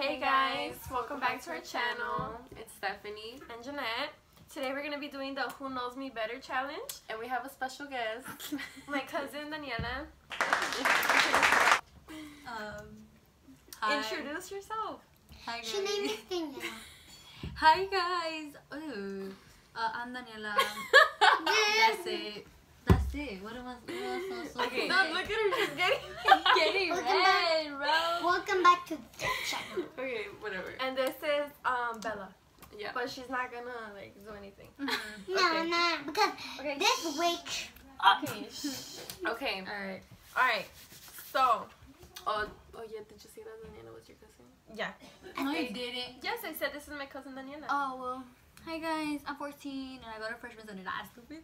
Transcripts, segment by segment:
Hey guys, welcome back to our channel. It's Stephanie, And Jannette. Today we're gonna be doing the Who Knows Me Better challenge. and we have a special guest. My cousin Daniela. Um, hi. Introduce yourself. Hi She named guys. me Daniela. Hi guys. Ooh. Uh, I'm Daniela. That's it. That's it. What am I? What else? So, so Okay. No, look at her, she's getting. Getting Welcome red, bro. Welcome back to the channel. okay, whatever. And this is um Bella, Yeah. but she's not gonna like do anything. Mm-hmm. No, Okay. no, because Okay. this week. Okay. Okay. All right. All right. So Oh, oh yeah. Did you say that Daniela was your cousin? yeah. No, you didn't. Yes, I said this is my cousin Daniela. Oh well. Hi guys. I'm 14 and I go to freshman center. That's stupid.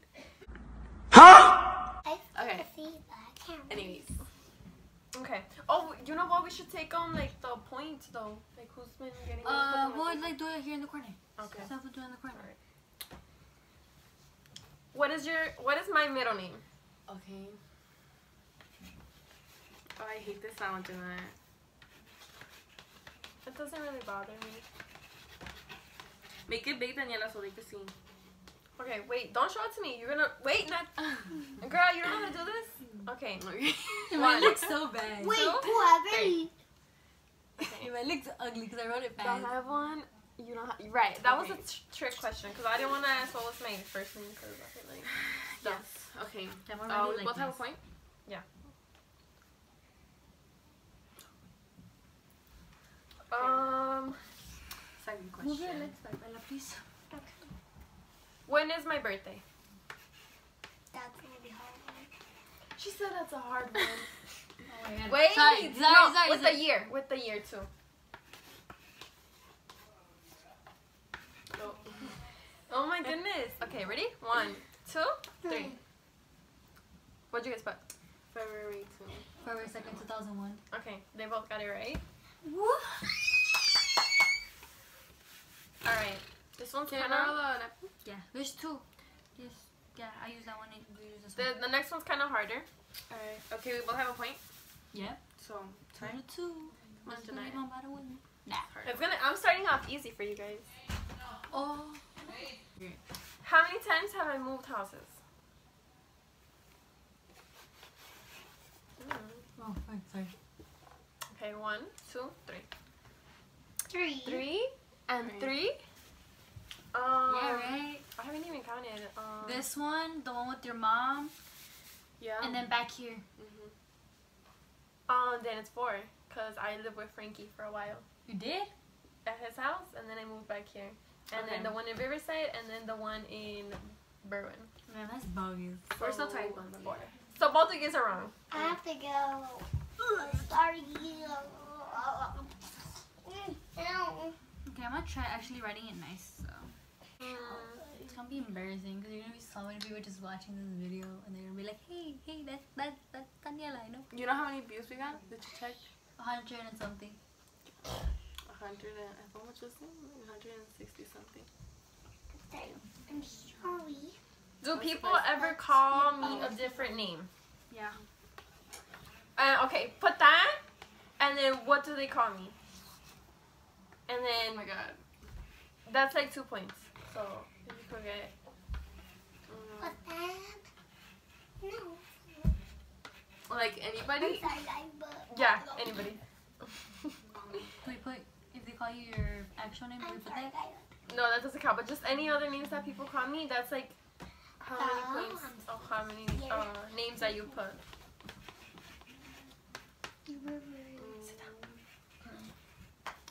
I Okay. see that. I can't read. Anyways. Okay. Oh, you know what? We should take on like the points though. Like who's been getting. Uh, put them well, in the- like do it here in the corner. Okay. So do it in the corner. What is your What is my middle name? Okay. Oh, I hate this sound, that It doesn't really bother me. Make it big, Daniela, so they can see. Okay, wait. Don't show it to me. You're gonna wait. Not girl. You don't know how to do this. Okay. Okay. It One. might look so bad. Wait, Two, whoever. three. It might look ugly because I wrote it The fast. live one. You don't. Ha- right. That was a tr- trick question because I didn't want to ask what was my first name because I feel like. yes. Okay. I'm Uh, we like both have a this. point. Um. Second Move your question. legs back, Bella, please. When is my birthday? That's gonna be hard. She said that's a hard one. Oh my God. Wait. Sorry, sorry, no, sorry. with sorry. the year. With the year too. Oh. Oh my goodness. Okay, ready? One, two, three. What'd you guys put? February 2. February 2nd, 2001. Okay, they both got it right. What? All right. This one's kind of. Yeah, there's two. Yes. Yeah, I use that one and you use this The, one. the next one's kind of harder. Alright. Okay, we both have a point. Yeah. So, Two time. to two. Come on, Let's Janai. I'm to win. Nah. It's gonna. I'm starting off easy for you guys. Oh. How many times have I moved houses? Mm. Oh, fine, sorry. Okay, one, two, three. Three. Three and Three. three. Um, yeah, right? I haven't even counted. Um, This one, the one with your mom, Yeah. and then back here. Mhm. Um, then it's four, cause I lived with Frankie for a while You did? at his house, and then I moved back here, and Okay. then the one in Riverside, and then the one in Berwyn. Man, that's bogus. We're still So, tied one. by the Four. way. So both of you guys are wrong. I have to go. Sorry. Ow. Okay, I'm gonna try actually writing it nice, so. It's gonna be embarrassing because you're gonna be so many people just watching this video and they're gonna be like, hey, hey, that's that's that's Daniela, I know. You know how many views we got? Did you check? A hundred and something. A hundred and how much was it? A hundred and sixty something. I'm sorry. Do What's people ever call me a different name? Yeah. Uh, okay, put that, and then what do they call me? And then. Oh then my god. that's like two points. So if you forget, What's that? No. like anybody? sorry, guys, but. yeah, anybody. Wait, put if they call you your actual name, do put that? No, that doesn't count. But just any other names that people call me, that's like how many Oh, points I'm of how many uh, names that you put. You were rude.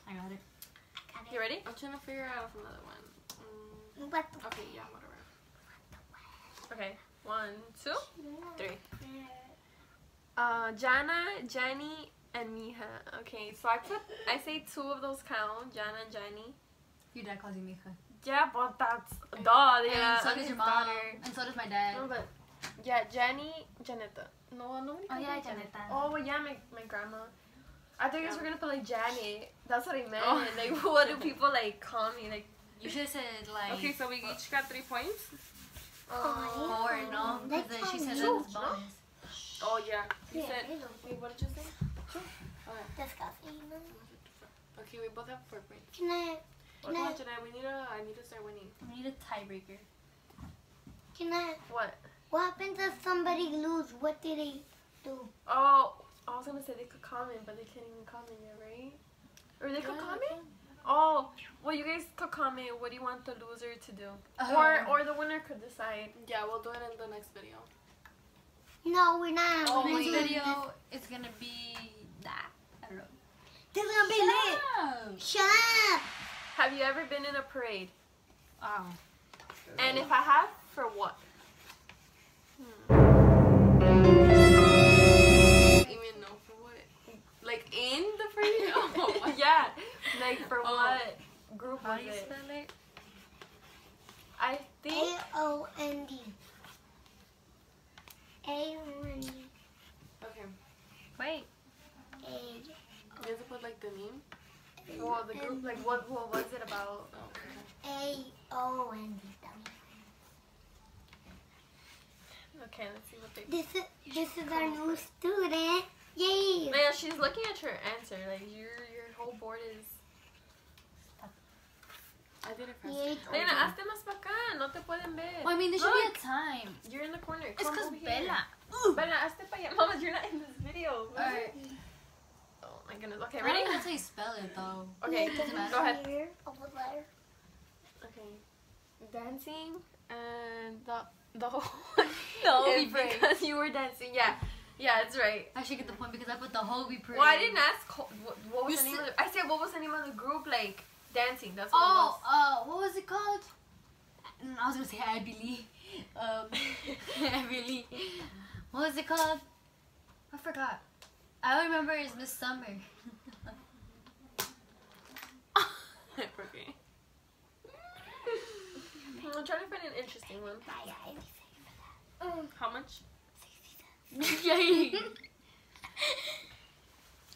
I got it. You ready? I'm trying to figure out another one. What the okay, yeah, whatever. Okay, one, two, three. Uh, Jana, Jenny, and Miha. Okay, so I put I say two of those count, Jana and Jenny. Your dad calls you Mika. Yeah, but that's duh. Yeah, and so does your mom. daughter. And so does my dad. No, but yeah, Jenny, Janetta. No, nobody. Oh, calls yeah, me Janetta. Oh yeah, my my grandma. I thought you guys were gonna put like Janet. That's what I meant. Oh. Like, what do people like call me? Like, You should have said like Okay, so we each got three points. uh, four, no? That's Because she said how that was bonus. Oh yeah. You Yeah, said. Wait, what did you say? Disgusting. Okay. Okay, we both have four points. Can I, Come can on, I, Janae, we need to. I need to start winning. We need a tiebreaker. can I, What? what happens if somebody lose? What do they do? Oh, I was gonna say they could comment, but they can't even comment yet, right? Or they could Yeah, comment? Oh, well, you guys could comment. What do you want the loser to do? Oh. Or or the winner could decide. Yeah, we'll do it in the next video. No, we're not. Oh, we're next not video is gonna be that. I don't know. This is gonna be lit. Oh. Shut up. Have you ever been in a parade? Oh. And if I have, for what? I like for Oh. what group How was do you it? spell it? I think A O N D. A O N D. Okay. Wait. A You have to put like the name. well the group like what what was it about? Oh. A O N D. Okay, let's see what they. This is this is our new student. Yay! Man, she's looking at your answer. Like your your whole board is. I did it first. Nena, hazte más para acá. No te pueden ver. Well, I mean, there should be Look, a time. You're in the corner. It's because over here. Bella. Bella, hazte para allá. Mama, you're not in this video. Alright. Oh my goodness. Okay, I don't ready? know how you spell it though. Okay, go ahead. Here, there. Okay. Dancing and the the whole No, It's we break. because you were dancing. Yeah, yeah, it's right. I should get the point because I put the whole we parade. Well, I didn't ask what, what was You the name of the, I said what was the name of the group like dancing. That's what Oh, uh, what was it called? Mm, I was gonna say I believe. Um, I believe. What was it called? I forgot. I remember it's Miss Summer. I forget. it was. I'm trying to find an interesting one. How much? Yay!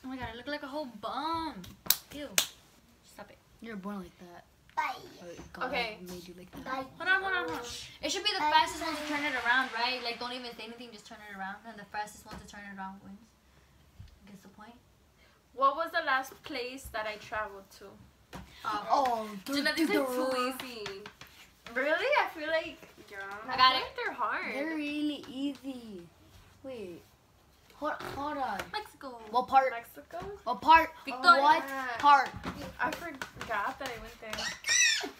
oh my god, I look like a whole bum. Ew. Stop it. You're born like that. Bye. Oh, God Okay. made you like that. Bye. Hold on, hold on, hold on. It should be the fastest one to turn it around, right? Like, don't even say anything, just turn it around. And the fastest one to turn it around wins. Gets the point? What was the last place that I traveled to? Oh, Gina, these are too easy. Really? I feel like Yeah. I got feel it. Like they're hard. They're really easy. Wait. Hold, hold on. Mexico. What part? Mexico. What part? Victoria. What part? I forgot that I went there.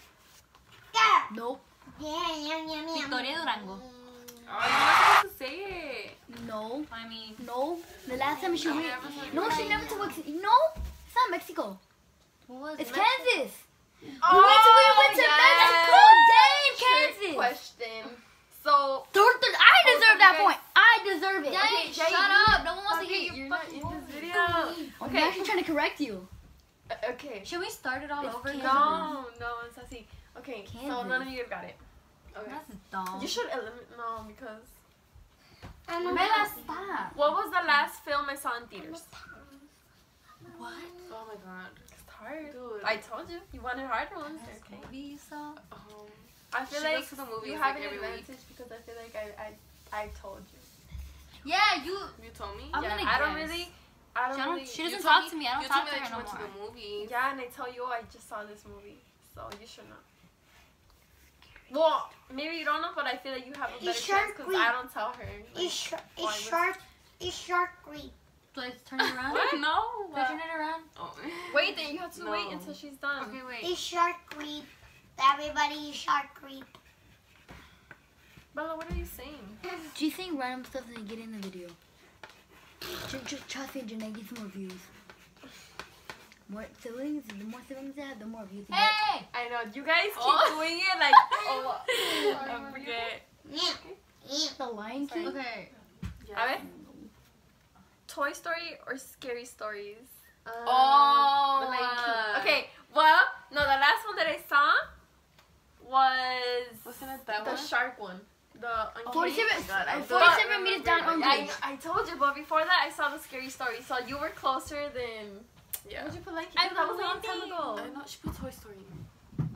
Yeah. Nope. Yeah, yeah, yeah, yeah. Victoria Durango. Oh, you're not supposed to say it. No. I mean, No. The last time she I went. No, she never to Mexico. No. It's not Mexico. what was It's it? Kansas. Oh, we went to, we went to Mexico. Dang, Trick Kansas. question. So Thor- Thor- I deserve that point. I deserve it. Yay, Okay, shut Jay, up. No one wants to okay, hear you're your not fucking in this video. Okay. I'm actually trying to correct you. Uh, okay. Should we start it all It's over? Kansas. No, no, it's así. Okay, so none of you have got it. Okay. That's dumb. You should eliminate no because. I'm a Bella, stop. What was the last film I saw in theaters? What? Oh my god. It's hard. Dude. I told you. You wanted hard ones. Last Okay. movie you saw? Um, I feel She like the movies, you like, have an every week. advantage because I feel like I, I, I told you. Yeah, you. you told me. I'm yeah, gonna I don't really. I don't, She, don't, really. she doesn't talk me- to me. I don't you talk to me her that you no went to the movies. Yeah, and I tell you, oh, I just saw this movie, so you should know. Well, maybe you don't know, but I feel like you have a better It's chance because I don't tell her. It's, Like, sh- Oh, it's was- shark. It's shark week. Do I turn it around? What? No. Do I turn it around? Oh. wait, then you have to wait until she's done. Okay, wait. It's shark week. Everybody is shark week. Bella, what are you saying? Do you think random stuff is gonna get in the video. Just, just trust me, Janae, get some more views. More siblings, the more siblings I have, the more views. I get. Hey! I know you guys keep Oh. doing it like oh, I forget. Yeah. Yeah. The Lion King. Okay. A ver, Toy Story or Scary Stories? Um, Oh. the Lion King. Okay, well, no, the last one that I saw was Wasn't it that the one? shark one. The Uncanny- 47, Oh my God, I uh, don't 47 meters down on I, bridge. I told you, but before that, I saw the Scary Story. So you were closer than. Yeah. What'd you put like? I that was a long time ago. I know she put Toy Story.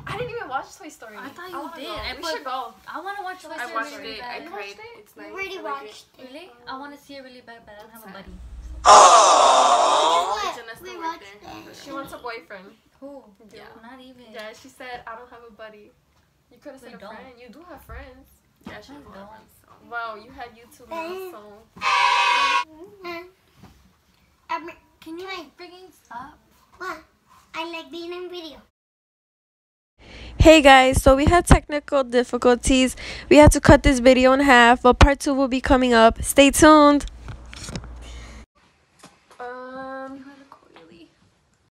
I didn't even watch Toy Story. I thought you wanna did. go. I we put- should go. I want to watch Toy Story I watched really it. bad. I cried. watched it? It's nice. already I watched it. Really? I want to see it really bad, but I don't have a buddy. sad. What? Still We watched there. She wants a boyfriend. Who? Yeah. Not even. Yeah, she said I don't have a buddy. You could have said We a don't. friend. You do have friends. Yeah, she I don't. Wow, you have YouTube now, so Um, Can you freaking stop? what? I like being in video. Hey guys, so we had technical difficulties. We had to cut this video in half, but part two will be coming up. Stay tuned.